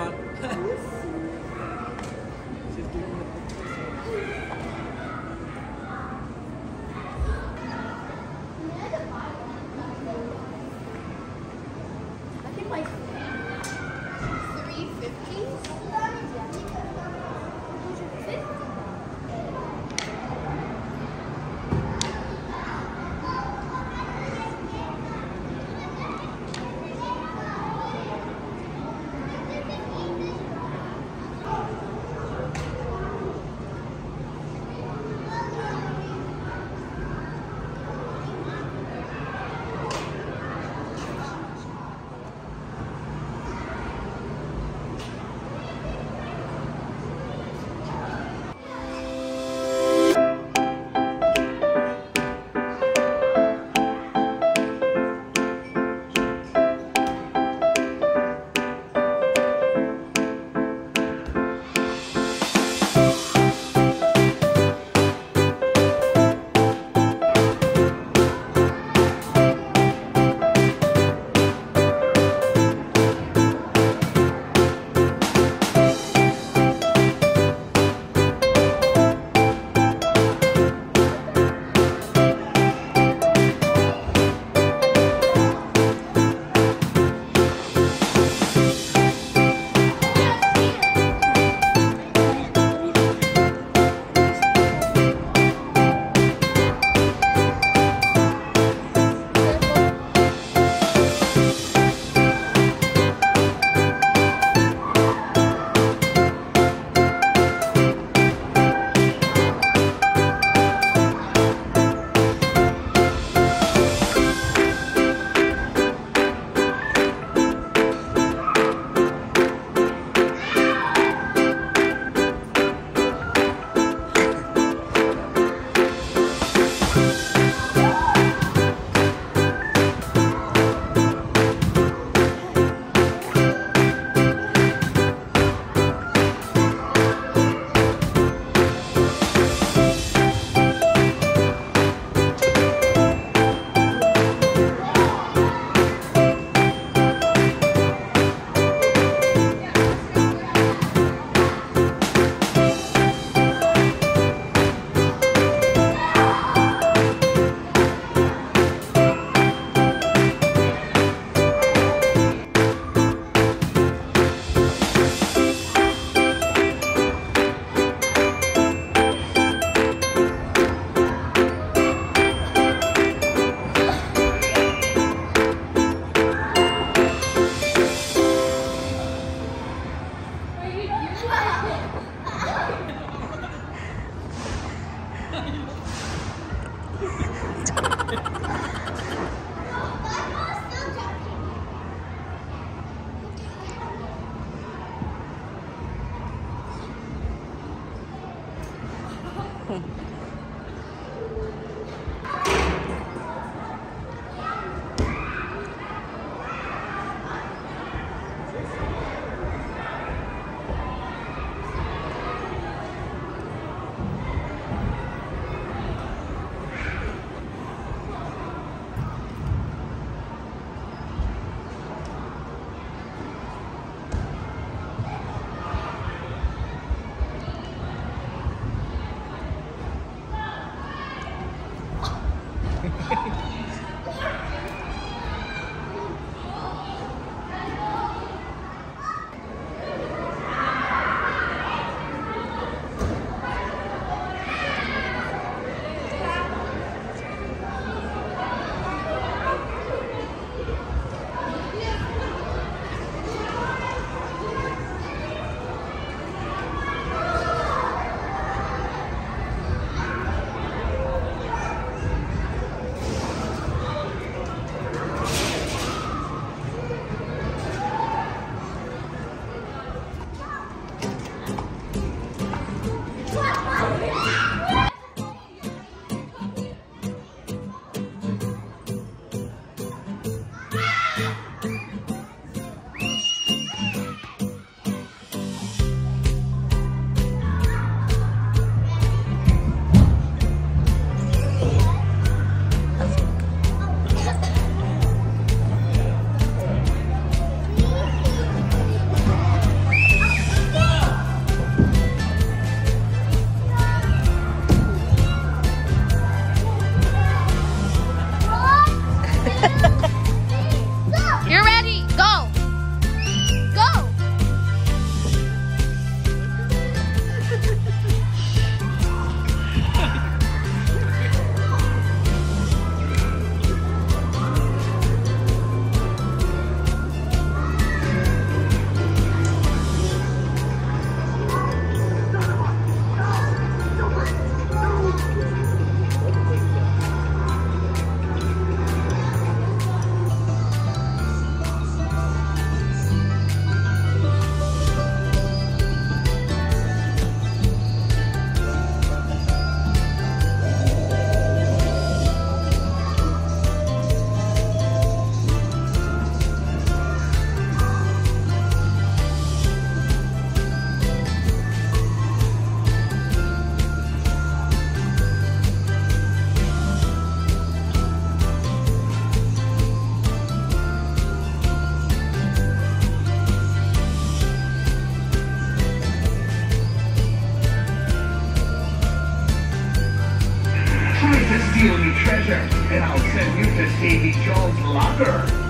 I steal your treasure, and I'll send you to Davy Jones' locker.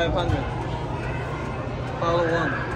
500. Follow one.